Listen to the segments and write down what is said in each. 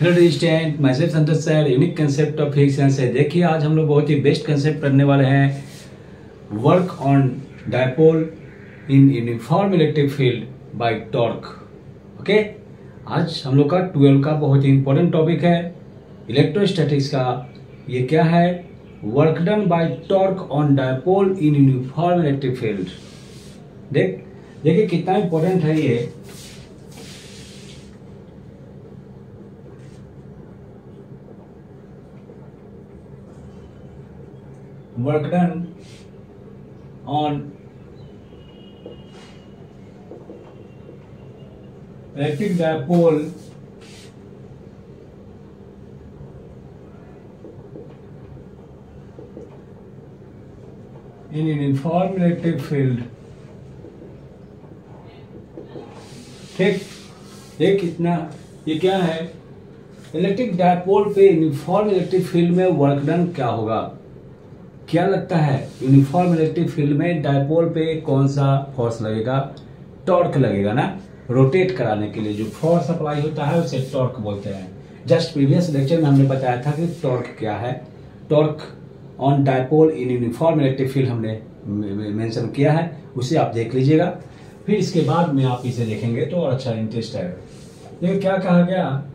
Hello resistant message Santosh sir unique concept of fix है देखिए, आज हम लोग बहुत ही बेस्ट कंसेप्ट करने वाले हैं। Work on dipole in uniform electric field by torque okay आज हम लोग का ट्वेल्व का बहुत ही इंपॉर्टेंट टॉपिक है। इलेक्ट्रोस्टैटिक्स का ये क्या है? Work done by torque on dipole in uniform electric field देख, देखिए कितना इंपॉर्टेंट है ये। Work done on electric dipole in an uniform electric field ठीक ये कितना ये क्या है इलेक्ट्रिक डायपोल पे यूनिफॉर्म इलेक्ट्रिक फ़ील्ड में वर्क डन क्या होगा क्या लगता है यूनिफॉर्म इलेक्ट्रिक फ़ील्ड में डायपोल पे कौन सा फोर्स लगेगा? टॉर्क लगेगा ना? रोटेट कराने के लिए जो फोर्स अप्लाई होता है, उसे टॉर्क बोलते हैं। जस्ट प्रीवियस लेक्चर में हमने बताया था कि टॉर्क क्या है। Torque on dipole in uniform electric field हमने मेंशन किया है। उसे आप देख लीजिएगा। फिर इसके बाद में आप इसे देखेंगे तो और अच्छा इंटरेस्ट है। देखिए, क्या कहा गया?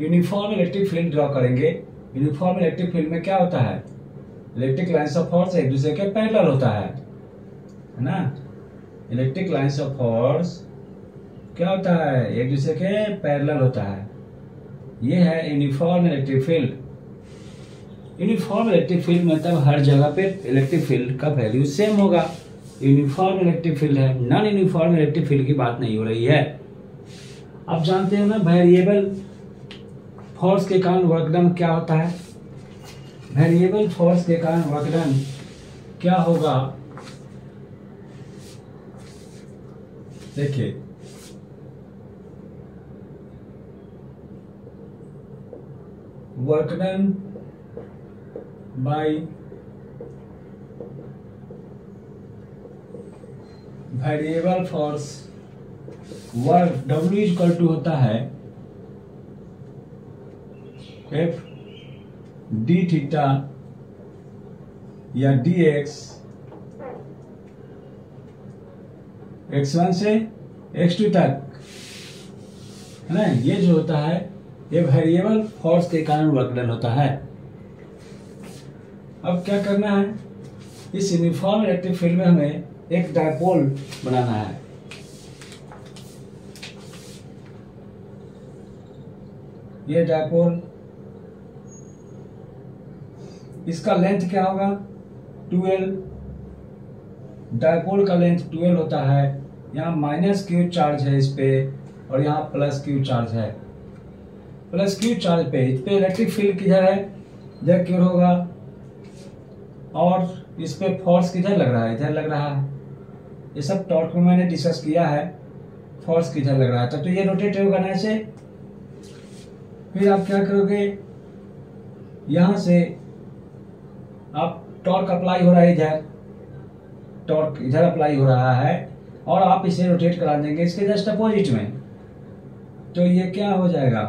यूनिफॉर्म इलेक्ट्रिक फ़ील्ड ड्रॉ करेंगे। यूनिफॉर्म इलेक्ट्रिक फ़ील्ड में क्या होता है? इलेक्ट्रिक लाइन्स ऑफ़ फोर्स एक दूसरे के पैरेलल होता है है ना? इलेक्ट्रिक लाइन्स ऑफ़ फोर्स क्या होता है? एक दूसरे के पैरेलल होता है। ये है uniform electric field. Uniform electric field मतलब हर जगह पे इलेक्ट्रिक फ़ील्ड का वैल्यू सेम होगा। यूनिफॉर्म इलेक्ट्रिक फ़ील्ड है नॉन यूनिफॉर्म इलेक्ट्रिक फ़ील्ड की बात नहीं हो रही है। आप जानते हो ना वेरिएबल फोर्स के कारण वर्क डन क्या होता है? वेरिएबल फोर्स के कारण वर्क डन क्या होगा? देखिए। Work done by variable force work W equal to होता है एफ़ डी थीटा या डी एक्स एक्स वन से एक्स टू तक, है ना? ये जो होता है, ये वेरिएबल फोर्स के कारण वर्क डन होता है। अब क्या करना है? इस यूनिफॉर्म इलेक्ट्रिक फ़ील्ड में हमें एक डायपोल बनाना है। ये डायपोल इसका लेंथ क्या होगा? ट्वेल्व डायपोल का लेंथ ट्वेल्व होता है। यहाँ माइनस क्यू चार्ज है इस पे और यहाँ प्लस क्यू चार्ज है। प्लस क्यू चार्ज पे इस पे इलेक्ट्रिक फ़ील्ड किधर है? इधर क्यों होगा? और इस पे फोर्स किधर लग रहा है? इधर लग रहा है। ये सब टॉर्क में मैंने डिस्कस किया है। फोर्स किधर लग रहा है? तो, तो ये रोटेट होगा ना ऐसे। फिर आप क्या करोगे? यहाँ से टॉर्क अप्लाई हो रहा है इधर। टॉर्क इधर अप्लाई हो रहा है और आप इसे रोटेट करा देंगे इसके जस्ट अपोजिट में। तो ये क्या हो जाएगा?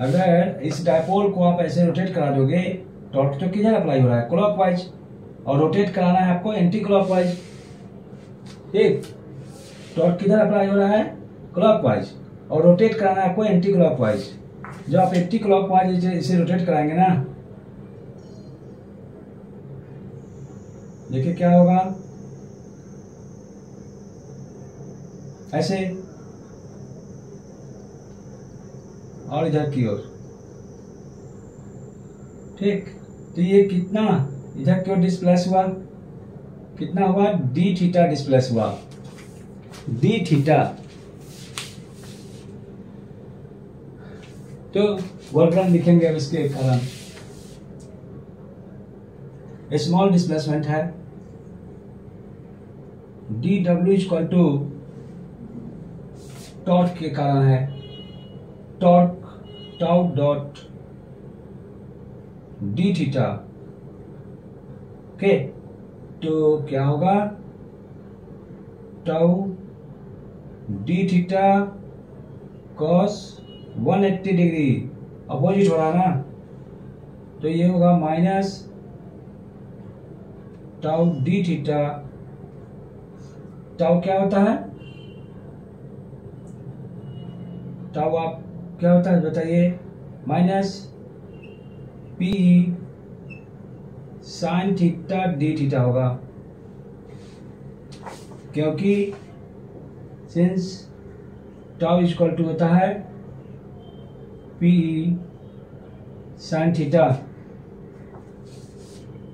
अगर इस डायपोल को आप ऐसे रोटेट करा दोगे, टॉर्क तो किधर अप्लाई हो रहा है? क्लॉकवाइज और रोटेट कराना है आपको एंटी क्लॉकवाइज ठीक टॉर्क किधर अप्लाई हो रहा है? क्लॉकवाइज और रोटेट कराना है आपको एंटी क्लॉकवाइज जब आप एंटी क्लॉकवाइज इसे रोटेट कराएँगे ना देखिए क्या होगा? ऐसे। और इधर की ओर। ठीक तो ये कितना? इधर क्यों डिस्प्लेस हुआ। कितना हुआ? डी थीटा डिस्प्लेस हुआ। डी थीटा तो वर्क लिखेंगे अब इसके कारण। स्मॉल डिस्प्लेसमेंट है। D W equal to torque के कारण है। Torque tau dot D theta okay तो क्या होगा? Tau D theta cos 180 degree opposite हो रहा है ना। तो ये होगा minus tau D theta tau क्या होता है? टाउ आप क्या होता है बताइए। Minus P sine theta D theta होगा। क्योंकि सिंस टाउ इक्वल टू होता है पी साइन थीटा।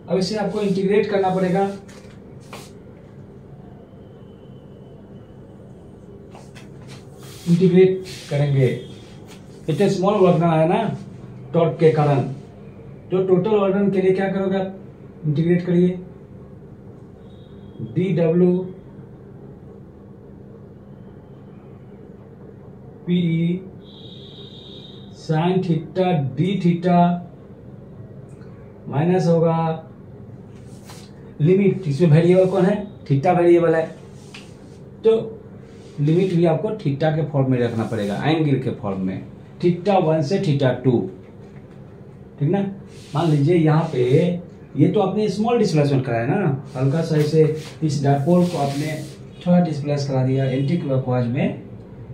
अब इसे आपको इंटीग्रेट करना पड़ेगा। इंटीग्रेट करेंगे। इतने स्मॉल वर्क है ना टॉर्क के कारण। तो टोटल वर्डन के लिए क्या करोगे आप? इंटीग्रेट करिए। D W P sine theta D theta minus होगा। लिमिट इसमें वेरिएबल कौन है? थीटा वेरिएबल है। तो लिमिट भी आपको थीटा के फॉर्म में रखना पड़ेगा एंगल के फॉर्म में। थीटा वन से थीटा टू ठीक ना? मान लीजिए यहाँ पे ये तो आपने स्मॉल डिस्प्लेसमेंट कराया ना। हल्का सा इसे इस डायपोल को आपने थोड़ा डिस्प्लेस करा दिया एंटी क्लॉकवाइज में।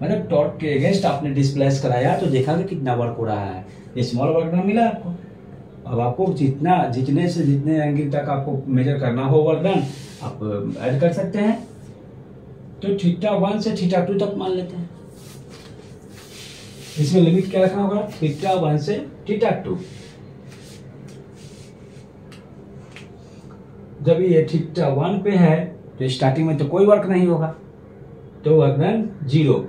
मतलब टॉर्क के अगेंस्ट आपने डिस्प्लेस कराया तो देखा कि कितना वर्क हो रहा है। ये स्मॉल वर्क ना मिला आपको। अब आपको जितना, जितने से जितने एंगल तक आपको मेजर करना हो वर्क डन आप ऐड कर सकते हैं। तो थीटा वन से थीटा टू तक मान लेते हैं। इसमें लिमिट क्या रखना होगा? थीटा वन से थीटा टू। जब ये थीटा वन पे है तो स्टार्टिंग में तो कोई वर्क नहीं होगा। तो वर्क डन ज़ीरो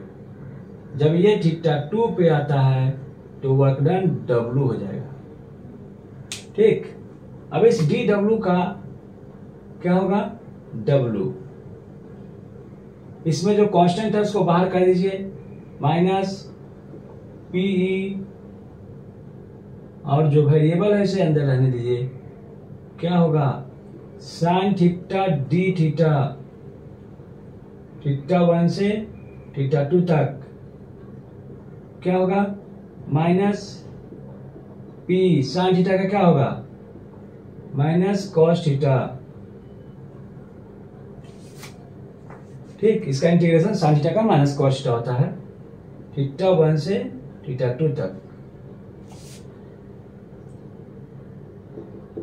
जब ये थीटा टू पे आता है तो वर्क डन डब्लू हो जाएगा। ठीक? अब इस डी डब्लू का क्या होगा? डब्लू इसमें जो कांस्टेंट है उसको बाहर कर दीजिए माइनस पीई और जो वेरिएबल है इसे अंदर रहने दीजिए। क्या होगा? Sine theta D theta theta one से थीटा टू तक। क्या होगा? माइनस पी साइन थीटा का क्या होगा? माइनस कॉस थीटा ठीक, इसका इंटीग्रेशन साइन थीटा का माइनस कॉस थीटा होता है। थीटा वन से थीटा टू तक।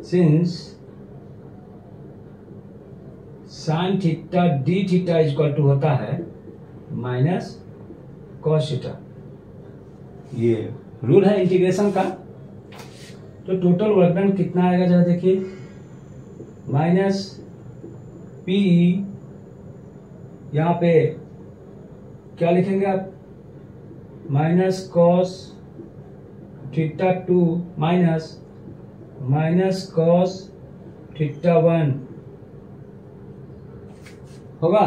Since sine theta D theta equal to होता है माइनस कॉस थीटा ये रूल है इंटीग्रेशन का। तो टोटल वर्कडन कितना आएगा जरा देखिए। माइनस पी यहाँ पे क्या लिखेंगे आप? Minus cos theta two minus minus cos theta one होगा?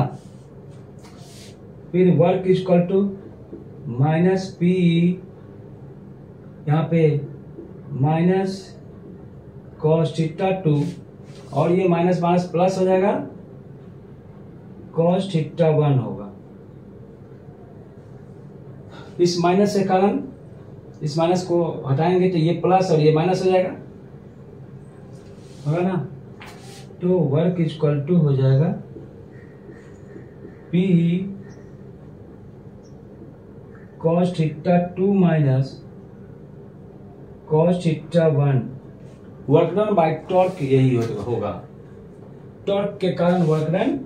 फिर work equal to minus P यहाँ पे माइनस कॉस थीटा टू और ये माइनस माइनस प्लस हो जाएगा। कॉस थीटा वन होगा। इस माइनस के कारण इस माइनस को हटाएँगे तो ये प्लस और ये माइनस हो जाएगा। होगा ना? तो वर्क इक्वल टू हो जाएगा P cos theta two minus cos theta one work done by torque यही होगा। टॉर्क के कारण वर्क डन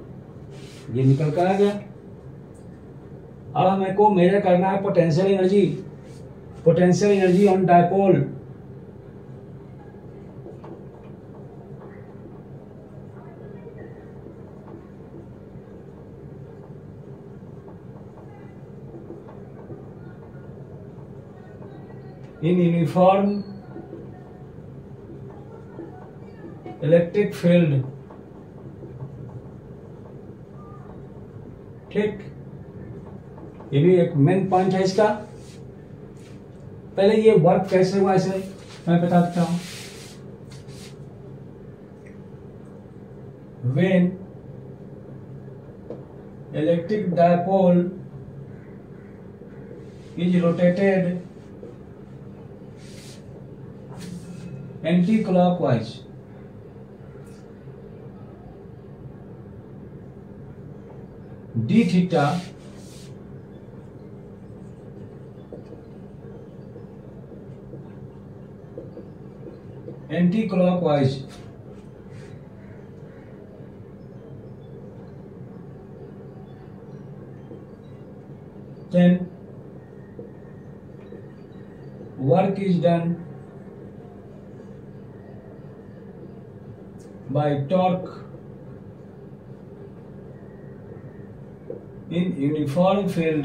ये निकल कर आ गया। अब हमें को मेजर करना है potential energy potential energy on dipole in uniform electric field ठीक। ये भी एक मेन पॉइंट है इसका। पहले ये वर्क कैसे हुआ इसे मैं बता देता हूँ। When electric dipole is rotated anticlockwise d theta anti-clockwise then work is done by torque in uniform field.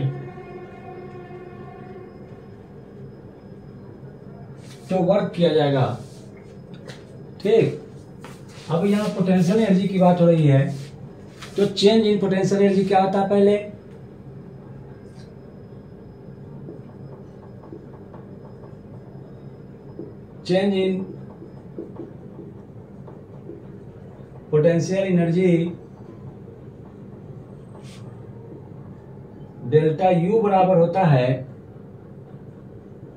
तो वर्क किया जाएगा। ठीक। अब यहाँ पोटेंशियल एनर्जी की बात हो रही है। तो चेंज इन पोटेंशियल एनर्जी क्या होता है पहले? Change in potential energy delta U बराबर होता है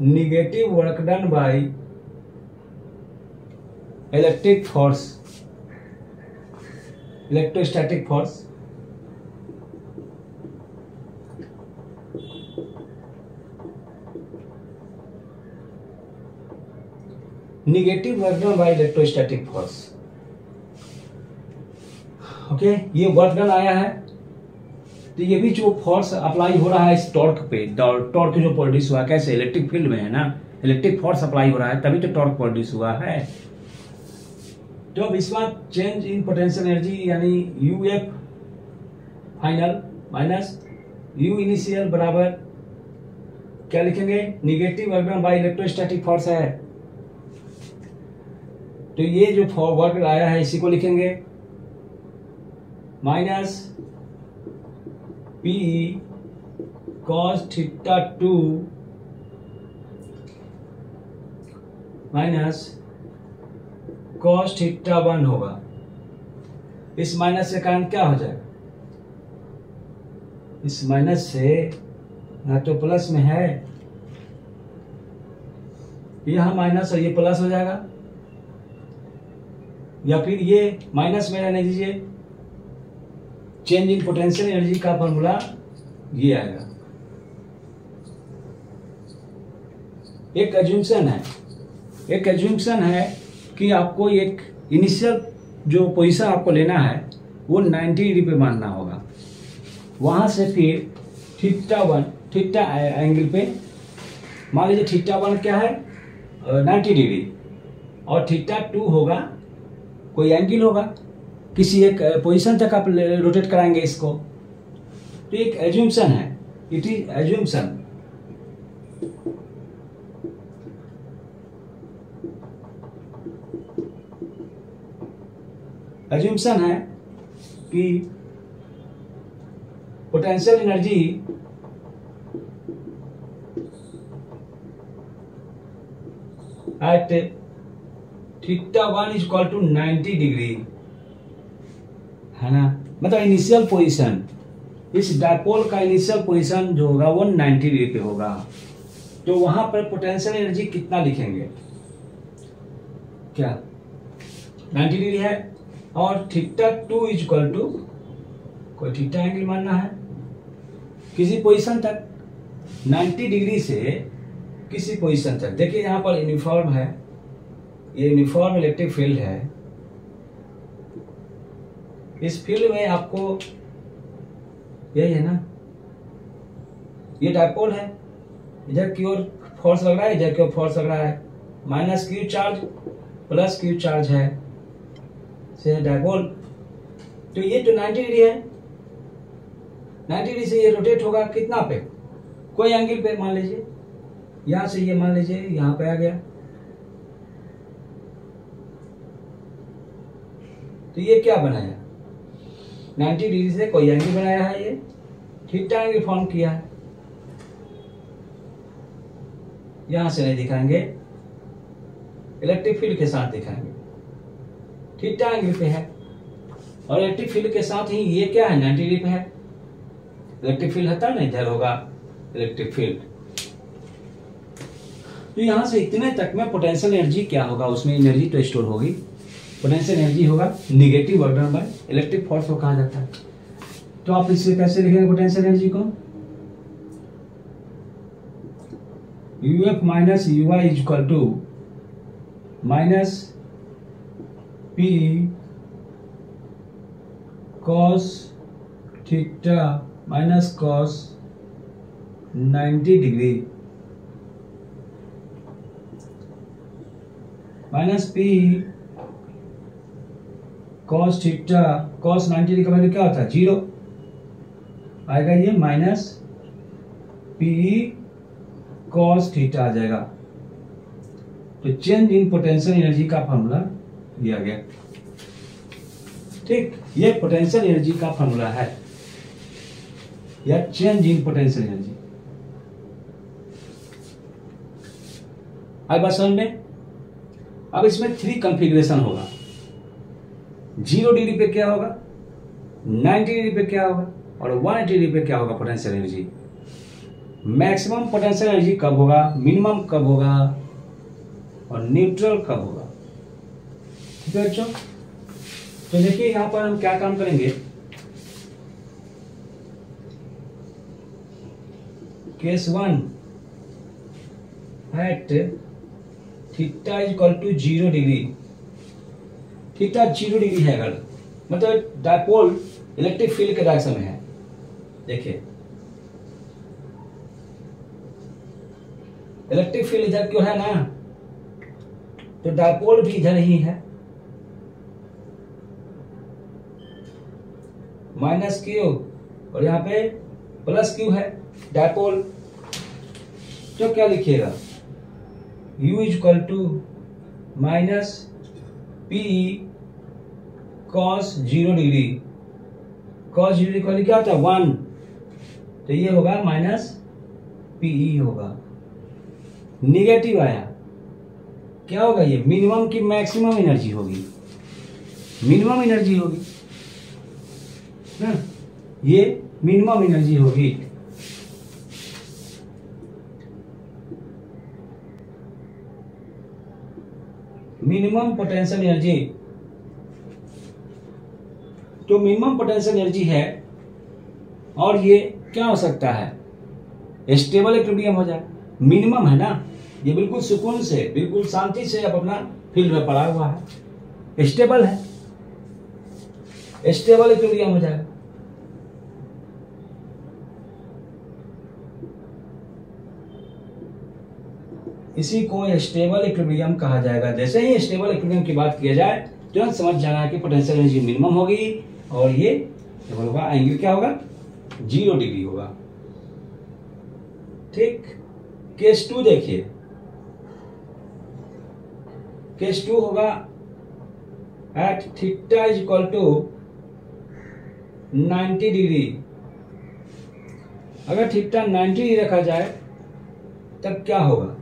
negative work done by electric force electrostatic force negative work done by electrostatic force okay ये वर्क डन आया है। तो ये भी जो फोर्स अप्लाई हो रहा है इस टॉर्क पे टॉर्क जो प्रोड्यूस हुआ, कैसे इलेक्ट्रिक फ़ील्ड में है ना? इलेक्ट्रिक फोर्स अप्लाई हो रहा है, तभी तो टॉर्क प्रोड्यूस हुआ है। तो बार चेंज इन पोटेंशियल एनर्जी यानी U F final minus U initial बराबर, क्या लिखेंगे? Negative work done by electrostatic force है। तो ये जो वर्क आया है, इसी को लिखेंगे। Minus P cos theta two minus cos theta one होगा। इस माइनस के कारण क्या हो जाएगा? इस माइनस से यहाँ तो प्लस में है, यहाँ माइनस और ये प्लस हो जाएगा। या फिर ये माइनस में रहने दीजिए। चेंज इन पोटेंशियल एनर्जी का फॉर्मूला ये आएगा। एक एज्यूमशन है। एक एज्यूमशन है कि आपको एक इनिशियल जो पोजीशन आपको लेना है, वो 90 डिग्री पे मानना होगा। वहाँ से फिर थीटा वन थीटा एंगल पे, मान लीजिए थीटा वन क्या है? नाइन्टी डिग्री और थीटा टू होगा, कोई एंगल होगा? किसी एक पोजीशन तक आप रोटेट कराएँगे इसको। तो एक एज्यूमशन है। इट इज़ एज्यूमशन एज्यूमशन है कि potential energy at theta one is equal to ninety degree है ना? मतलब इनिशियल पोजीशन इस डायपोल का इनिशियल पोजीशन जो होगा वो 90 डिग्री पे होगा। तो वहाँ पर पोटेंशियल एनर्जी कितना लिखेंगे? क्या? 90 डिग्री है। और theta two is equal to कोई थीटा एंगल मानना है? किसी पोजीशन तक? 90 डिग्री से किसी पोजीशन तक। देखिए यहाँ पर यूनिफॉर्म है। ये यूनिफॉर्म इलेक्ट्रिक फ़ील्ड है। इस फ़ील्ड में आपको यही है ना? ये डायपोल है। इधर की ओर फोर्स लग रहा है, इधर की ओर फोर्स लग रहा है। Minus Q charge plus Q charge है। डायपोल तो ये जो 90 डिग्री है। 90 डिग्री से ये रोटेट होगा कितना पे? कोई एंगल पे, मान लीजिए। यहाँ से ये मान लीजिए, यहाँ पे आ गया। तो ये क्या बनाया? 90 डिग्री से कोई एंगल बनाया है ये। थीटा एंगल फॉर्म किया। है यहाँ से नहीं दिखाएँगे। इलेक्ट्रिक फ़ील्ड के साथ दिखाएँगे। थीटा एंगल पे है। और इलेक्ट्रिक फ़ील्ड के साथ ही ये क्या है? 90 डिग्री पे है। इलेक्ट्रिक फ़ील्ड है ना इधर होगा। इलेक्ट्रिक फ़ील्ड तो यहाँ से इतने तक में पोटेंशियल एनर्जी क्या होगा? उसमें एनर्जी तो स्टोर होगी। पोटेंशियल एनर्जी होगा negative done by electric force को कहा जाता है। तो आप इसे कैसे लिखेंगे पोटेंशियल एनर्जी को? U F minus U I is equal to minus P cos theta minus cos 90 degree minus P cos theta cos 90 degree का वैल्यू क्या होता है? ज़ीरो आएगा ये माइनस पी कॉस थीटा आ जाएगा। तो चेंज इन पोटेंशियल एनर्जी का फॉर्मूला दिया गया। ठीक? ये पोटेंशियल एनर्जी का फॉर्मूला है। या चेंज इन पोटेंशियल एनर्जी आई बात समझ में? अब इसमें थ्री कंफिग्रेशन होगा। ज़ीरो डिग्री पे क्या होगा? नाइन्टी डिग्री पे क्या होगा? और वन एटी डिग्री पे क्या होगा potential energy maximum potential energy कब होगा? मिनिमम कब होगा? और न्यूट्रल कब होगा? ठीक है बच्चों? तो देखिए यहाँ पर हम क्या काम करेंगे? Case one at theta is equal to zero degree theta zero degree है अगर मतलब डायपोल इलेक्ट्रिक फ़ील्ड के डायरेक्शन में है। देखिए। इलेक्ट्रिक फ़ील्ड इधर क्यों है ना? तो डायपोल भी इधर ही है। माइनस क्यू और यहाँ पे प्लस क्यू है डायपोल तो क्या लिखिएगा? U is equal to minus P cos zero degree cos zero degree क्या होता है? वन तो ये होगा माइनस पीई होगा। निगेटिव आया। क्या होगा ये? मिनिमम की मैक्सिमम एनर्जी होगी। मिनिमम एनर्जी होगी। ना ये मिनिमम एनर्जी होगी। मिनिमम पोटेंशियल एनर्जी तो मिनिमम पोटेंशियल एनर्जी है, और ये क्या हो सकता है? स्टेबल इक्विलिब्रियम हो जाए। मिनिमम है ना? ये बिल्कुल सुकून से, बिल्कुल शांति से अब अपना फ़ील्ड में पड़ा हुआ है। स्टेबल है। स्टेबल इक्विलिब्रियम हो जाएगा इसी को स्टेबल इक्विलिब्रियम कहा जाएगा। जैसे ही स्टेबल इक्विलिब्रियम की बात किया जाए, तुरंत समझ जाना कि पोटेंशियल एनर्जी मिनिमम होगी। और ये होगा? एंगल क्या होगा? ज़ीरो डिग्री होगा। ठीक? केस टू देखिए। केस टू होगा। At theta is equal to 90 degree अगर थीटा 90 डिग्री रखा जाए, तब क्या होगा?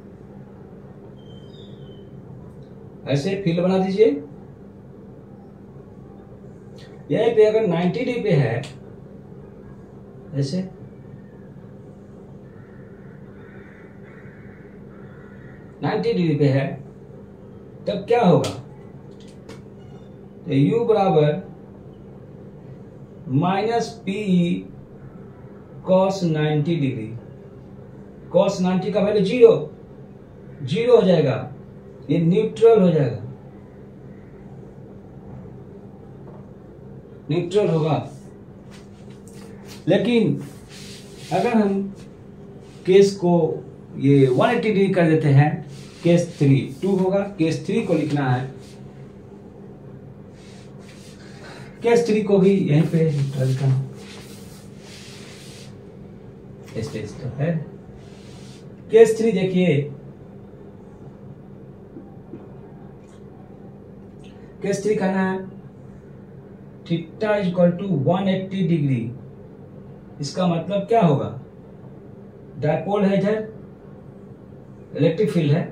ऐसे फ़ील्ड बना दीजिए। यही पे अगर 90 डिग्री पे है, ऐसे। नाइन्टी डिग्री पे है, तब क्या होगा? तो u बराबर minus P cos 90 degree. Cos 90 का वैल्यू ज़ीरो ज़ीरो हो जाएगा। ये न्यूट्रल हो जाएगा। न्यूट्रल होगा। लेकिन अगर हम केस को ये 180 डिग्री कर देते हैं, केस थ्री टू होगा, केस थ्री को लिखना है। केस थ्री को भी यहीं पे लिखना स्टेज तो है। केस थ्री देखिए। केस थ्री कहना है। Theta is equal to 180 degree. इसका मतलब क्या होगा? डायपोल है इधर, इलेक्ट्रिक फ़ील्ड है।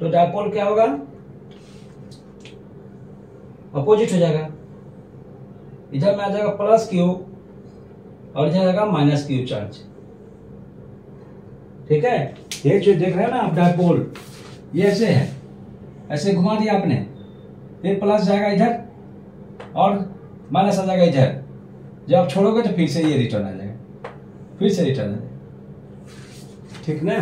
तो डायपोल क्या होगा? अपोजिट हो जाएगा। इधर में आ जाएगा प्लस क्यू, और इधर आएगा माइनस क्यू चार्ज। ठीक है? ये जो देख रहे हैं ना आप डायपोल, ये ऐसे है। ऐसे घुमा दिया आपने। ये प्लस जाएगा इधर और माइनस आ जाएगा इधर जब आप छोड़ोगे तो फिर से ये रिटर्न आ जाएगा। फिर से रिटर्न आ जाएगा। ठीक ना?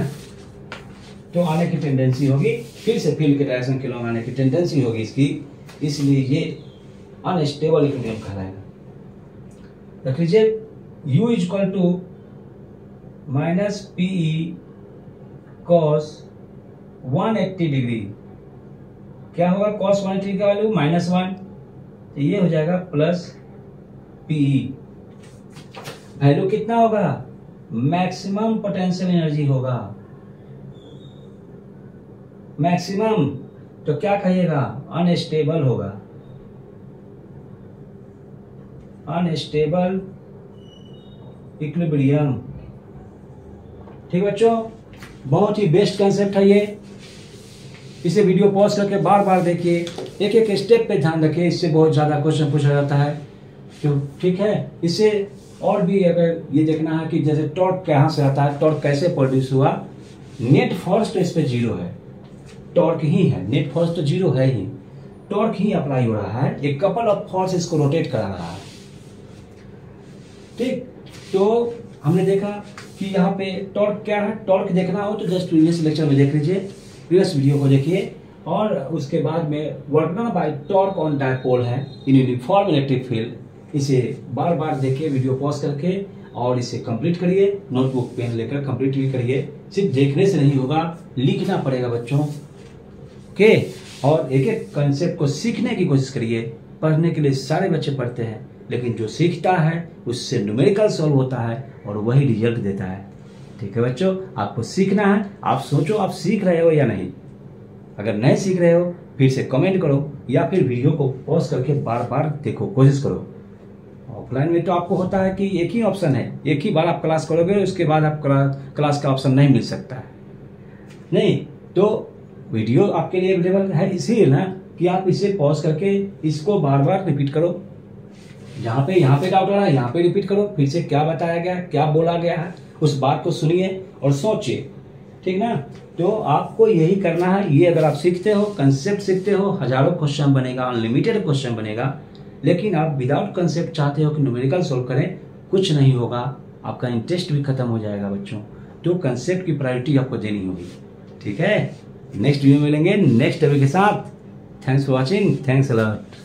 तो आने की टेंडेंसी होगी, फिर से फ़ील्ड के डायरेक्शन के लॉन्ग आने की टेंडेंसी होगी इसकी। इसलिए ये अनस्टेबल इक्विलिब्रियम कहलाएगा। रख लीजिए, u is equal to minus PE cos 180 degree क्या होगा? कॉस 180 का वैल्यू माइनस वन तो ये हो जाएगा प्लस पीई वैल्यू कितना होगा? मैक्सिमम पोटेंशियल एनर्जी होगा। मैक्सिमम तो क्या कहिएगा? अनस्टेबल होगा। अनस्टेबल इक्विलिब्रियम ठीक बच्चों, बहुत ही बेस्ट कंसेप्ट है ये। इसे वीडियो पॉज करके बार बार देखिए। एक एक स्टेप पे ध्यान रखिए, इससे बहुत ज़्यादा क्वेश्चन पूछा जाता है। तो ठीक है? इससे और भी अगर ये देखना है कि जैसे टॉर्क कहाँ से आता है टॉर्क कैसे प्रोड्यूस हुआ? नेट फोर्स तो इस पे ज़ीरो है। टॉर्क ही है। नेट फोर्स तो ज़ीरो है ही। टॉर्क ही अप्लाई हो रहा है। एक कपल ऑफ़ फोर्स इसको रोटेट करा रहा है। ठीक? तो हमने देखा कि यहाँ पे टॉर्क क्या है? टॉर्क देखना हो तो जस्ट प्रीवियस लेक्चर में देख लीजिए। प्रीवियस वीडियो को देखिए। और उसके बाद में work done by torque on dipole है। इन यूनिफॉर्म इलेक्ट्रिक फ़ील्ड इसे बार बार देखिए वीडियो पॉज करके और इसे कंप्लीट करिए। नोटबुक पेन लेकर कंप्लीट भी करिए। सिर्फ़ देखने से नहीं होगा, लिखना पड़ेगा बच्चों। के और एक एक कंसेप्ट को सीखने की कोशिश करिए। पढ़ने के लिए सारे बच्चे पढ़ते हैं, लेकिन जो सीखता है, उससे न्यूमेरिकल सॉल्व होता है और वही रिज़ल्ट देता है। ठीक है बच्चों, आपको सीखना है, आप सोचो आप सीख रहे हो या नहीं। अगर नहीं सीख रहे हो, फिर से कमेंट करो या फिर वीडियो को पॉज करके बार बार देखो, कोशिश करो। ऑफलाइन में तो आपको होता है कि एक ही ऑप्शन है, एक ही बार आप क्लास करोगे, उसके बाद आप क्लास का ऑप्शन नहीं मिल सकता है। नहीं तो वीडियो आपके लिए अवेलेबल है, इसीलिए ना कि आप इसे पॉज करके इसको बार बार रिपीट करो। यहाँ पे यहाँ पे डाउट आ रहा है, यहाँ पे रिपीट करो, फिर से क्या बताया गया, क्या बोला गया है। उस बात को सुनिए और सोचिए। ठीक ना? तो आपको यही करना है, ये अगर आप सीखते हो कंसेप्ट सीखते हो, हज़ारों क्वेश्चन बनेगा अनलिमिटेड क्वेश्चन बनेगा, लेकिन आप विदाउट कंसेप्ट चाहते हो कि न्यूमेरिकल सोल्व करें, कुछ नहीं होगा, आपका इंटरेस्ट भी खत्म हो जाएगा बच्चों। तो कंसेप्ट की प्रायोरिटी आपको देनी होगी। ठीक है? नेक्स्ट वीडियो मिलेंगे नेक्स्ट टॉपिक के साथ। Thanks for watching thanks alert